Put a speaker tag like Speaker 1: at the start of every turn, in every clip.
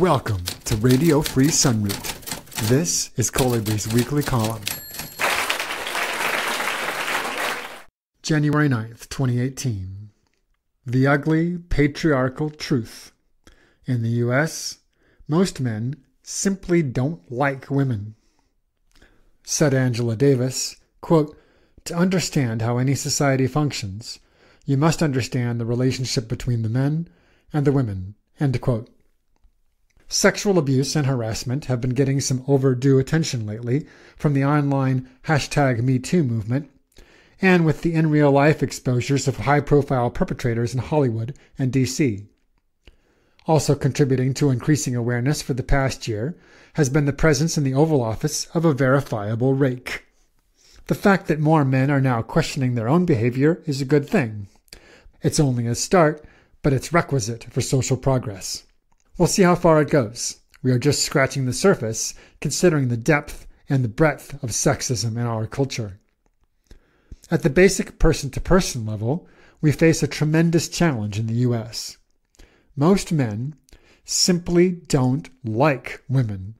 Speaker 1: Welcome to Radio Free Sunroot. This is Kollibri's weekly column. January 9th, 2018. The Ugly Patriarchal Truth. In the U.S., most men simply don't like women. Said Angela Davis, quote, To understand how any society functions, you must understand the relationship between the men and the women. End quote. Sexual abuse and harassment have been getting some overdue attention lately from the online hashtag MeToo movement, and with the in real life exposures of high profile perpetrators in Hollywood and DC. Also contributing to increasing awareness for the past year has been the presence in the Oval Office of a verifiable rake. The fact that more men are now questioning their own behavior is a good thing. It's only a start, but it's requisite for social progress. We'll see how far it goes. We are just scratching the surface, considering the depth and the breadth of sexism in our culture. At the basic person to person level, we face a tremendous challenge in the U.S. Most men simply don't like women.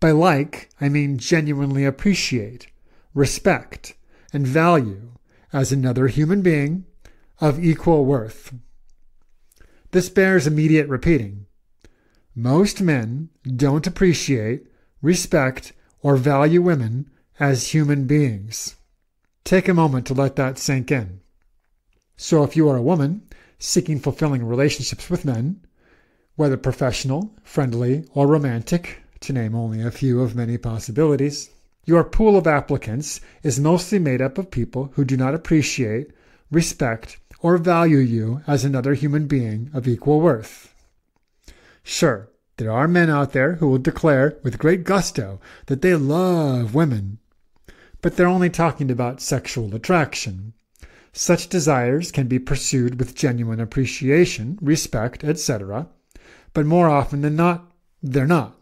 Speaker 1: By like, I mean genuinely appreciate, respect, and value as another human being of equal worth. This bears immediate repeating. Most men don't appreciate, respect, or value women as human beings. Take a moment to let that sink in. So, if you are a woman seeking fulfilling relationships with men, whether professional, friendly, or romantic, to name only a few of many possibilities, your pool of applicants is mostly made up of people who do not appreciate, respect, or value you as another human being of equal worth. Sure, there are men out there who will declare with great gusto that they love women, but they're only talking about sexual attraction. Such desires can be pursued with genuine appreciation, respect, etc., but more often than not, they're not.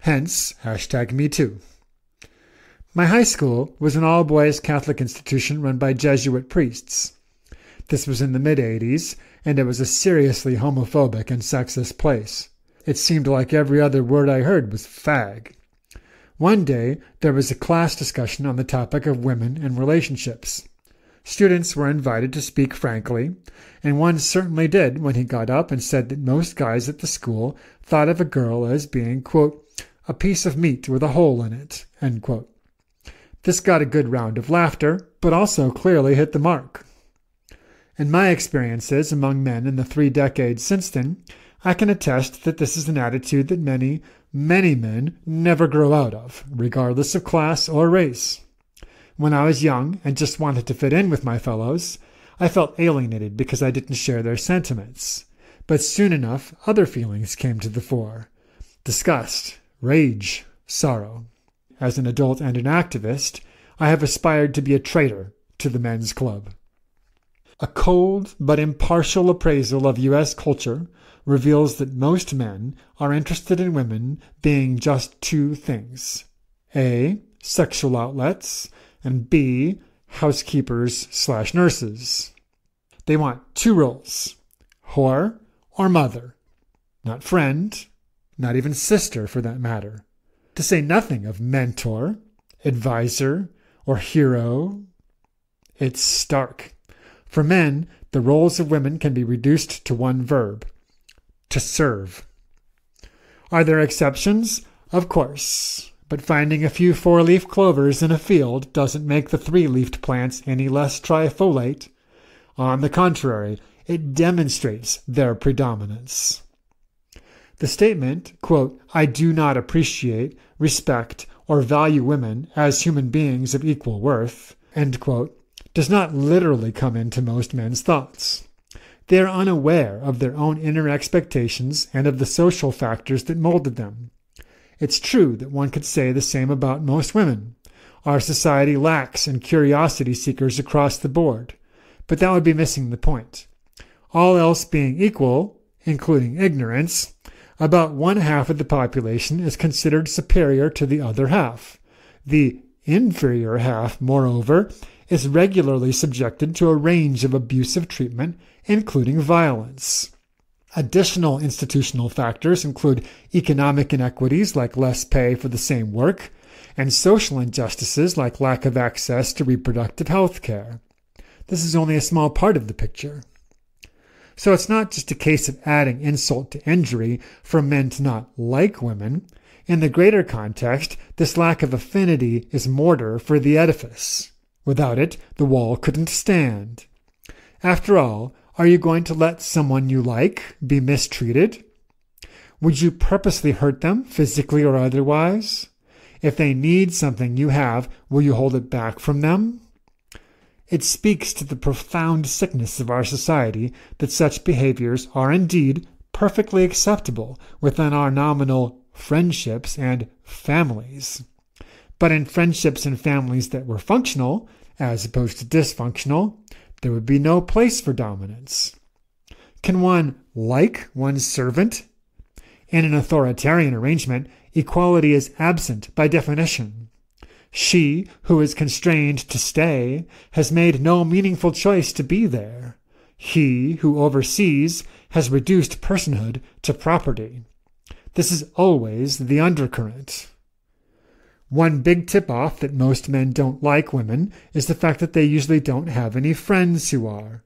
Speaker 1: Hence, hashtag me too. My high school was an all boys Catholic institution run by Jesuit priests. This was in the mid 80s, and it was a seriously homophobic and sexist place. It seemed like every other word I heard was fag. One day, there was a class discussion on the topic of women and relationships. Students were invited to speak frankly, and one certainly did when he got up and said that most guys at the school thought of a girl as being, quote, a piece of meat with a hole in it, This got a good round of laughter, but also clearly hit the mark. In my experiences among men in the three decades since then, I can attest that this is an attitude that many, many men never grow out of, regardless of class or race. When I was young and just wanted to fit in with my fellows, I felt alienated because I didn't share their sentiments. But soon enough, other feelings came to the fore disgust, rage, sorrow. As an adult and an activist, I have aspired to be a traitor to the men's club. A cold but impartial appraisal of U.S. culture reveals that most men are interested in women being just two things A. Sexual outlets, and B. Housekeepers slash nurses. They want two roles whore or mother. Not friend, not even sister for that matter. To say nothing of mentor, advisor, or hero. It's stark. For men, the roles of women can be reduced to one verb to serve. Are there exceptions? Of course. But finding a few four leaf clovers in a field doesn't make the three leafed plants any less trifoliate. On the contrary, it demonstrates their predominance. The statement, quote, I do not appreciate, respect, or value women as human beings of equal worth, quote, does not literally come into most men's thoughts. They are unaware of their own inner expectations and of the social factors that molded them. It's true that one could say the same about most women. Our society lacks in curiosity seekers across the board, but that would be missing the point. All else being equal, including ignorance, about one half of the population is considered superior to the other half. The inferior half, moreover, is regularly subjected to a range of abusive treatment including violence. Additional institutional factors include economic inequities like less pay for the same work, and social injustices like lack of access to reproductive health care. This is only a small part of the picture. So it's not just a case of adding insult to injury for men to not like women. In the greater context, this lack of affinity is mortar for the edifice. Without it, the wall couldn't stand. After all, are you going to let someone you like be mistreated? Would you purposely hurt them, physically or otherwise? If they need something you have, will you hold it back from them? It speaks to the profound sickness of our society that such behaviors are indeed perfectly acceptable within our nominal friendships and families. But in friendships and families that were functional, as opposed to dysfunctional, there would be no place for dominance. Can one like one's servant? In an authoritarian arrangement, equality is absent by definition. She, who is constrained to stay, has made no meaningful choice to be there. He, who oversees, has reduced personhood to property. This is always the undercurrent. One big tip off that most men don't like women is the fact that they usually don't have any friends who are,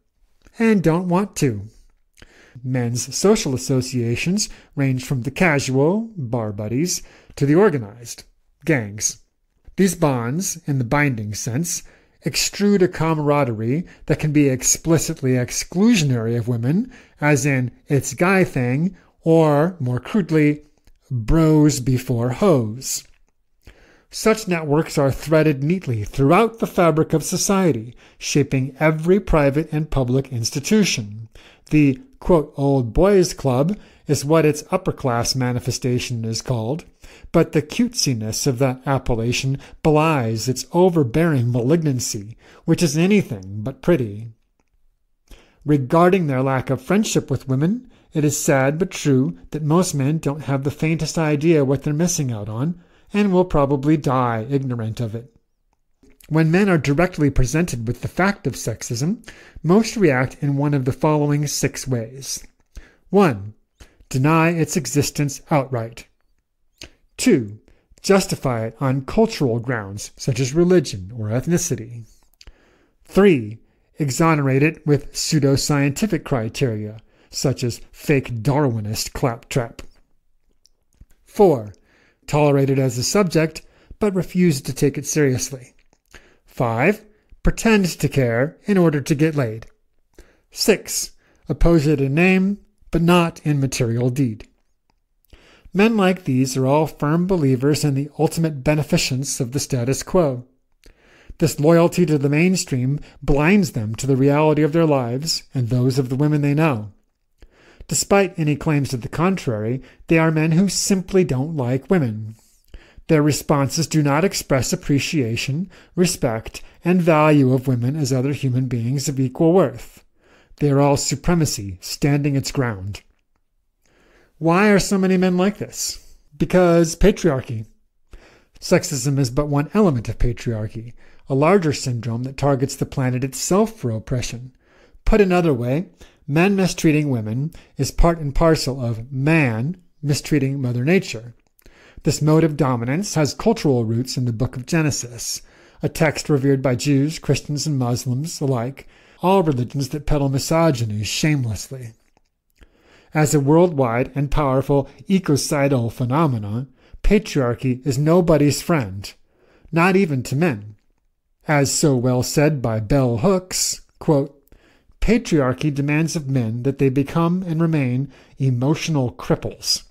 Speaker 1: and don't want to. Men's social associations range from the casual, bar buddies, to the organized, gangs. These bonds, in the binding sense, extrude a camaraderie that can be explicitly exclusionary of women, as in it's guy thing, or, more crudely, bros before hoes. Such networks are threaded neatly throughout the fabric of society, shaping every private and public institution. The quote, old boys club is what its upper class manifestation is called, but the cutesiness of that appellation belies its overbearing malignancy, which is anything but pretty. Regarding their lack of friendship with women, it is sad but true that most men don't have the faintest idea what they're missing out on, and will probably die ignorant of it. When men are directly presented with the fact of sexism, most react in one of the following six ways 1. Deny its existence outright. 2. Justify it on cultural grounds, such as religion or ethnicity. 3. Exonerate it with pseudoscientific criteria, such as fake Darwinist claptrap. 4 tolerate it as a subject, but refuse to take it seriously. 5. Pretend to care in order to get laid. 6. Oppose it in name, but not in material deed. Men like these are all firm believers in the ultimate beneficence of the status quo. This loyalty to the mainstream blinds them to the reality of their lives and those of the women they know. Despite any claims to the contrary, they are men who simply don't like women. Their responses do not express appreciation, respect, and value of women as other human beings of equal worth. They are all supremacy, standing its ground. Why are so many men like this? Because patriarchy. Sexism is but one element of patriarchy, a larger syndrome that targets the planet itself for oppression. Put another way, Men mistreating women is part and parcel of man mistreating Mother Nature. This mode of dominance has cultural roots in the book of Genesis, a text revered by Jews, Christians, and Muslims alike, all religions that peddle misogyny shamelessly. As a worldwide and powerful ecocidal phenomenon, patriarchy is nobody's friend, not even to men. As so well said by Bell Hooks, quote, Patriarchy demands of men that they become and remain emotional cripples.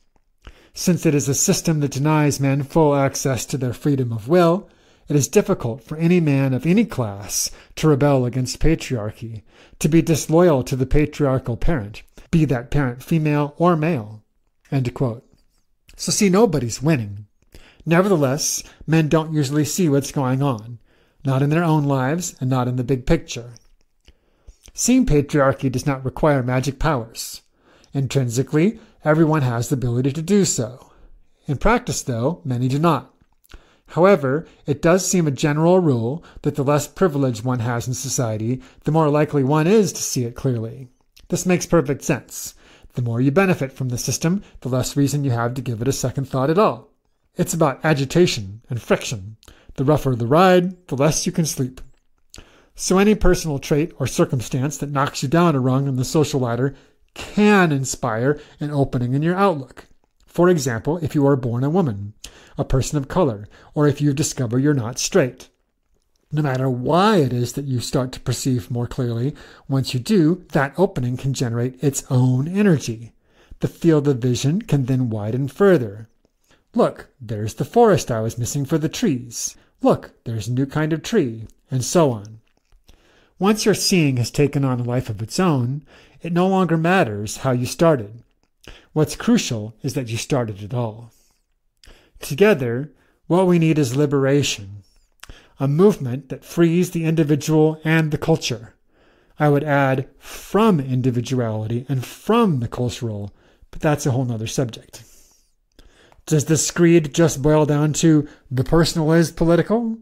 Speaker 1: Since it is a system that denies men full access to their freedom of will, it is difficult for any man of any class to rebel against patriarchy, to be disloyal to the patriarchal parent, be that parent female or male. So see, nobody's winning. Nevertheless, men don't usually see what's going on, not in their own lives and not in the big picture. Seeing patriarchy does not require magic powers. Intrinsically, everyone has the ability to do so. In practice, though, many do not. However, it does seem a general rule that the less privilege one has in society, the more likely one is to see it clearly. This makes perfect sense. The more you benefit from the system, the less reason you have to give it a second thought at all. It's about agitation and friction. The rougher the ride, the less you can sleep. So any personal trait or circumstance that knocks you down a rung on the social ladder can inspire an opening in your outlook. For example, if you are born a woman, a person of color, or if you discover you're not straight. No matter why it is that you start to perceive more clearly, once you do, that opening can generate its own energy. The field of vision can then widen further. Look, there's the forest I was missing for the trees. Look, there's a new kind of tree, and so on. Once your seeing has taken on a life of its own, it no longer matters how you started. What's crucial is that you started it all. Together, what we need is liberation, a movement that frees the individual and the culture. I would add from individuality and from the cultural, but that's a whole nother subject. Does this screed just boil down to the personal is political?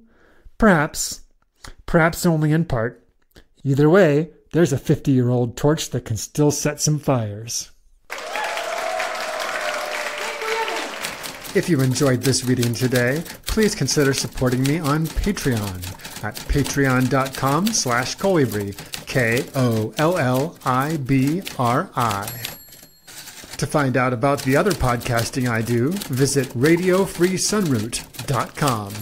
Speaker 1: Perhaps. Perhaps only in part. Either way, there's a 50 year old torch that can still set some fires. If you enjoyed this reading today, please consider supporting me on Patreon at patreon.com slash Kollibri, K-O-L-L-I-B-R-I. To find out about the other podcasting I do, visit radiofreesunroot.com.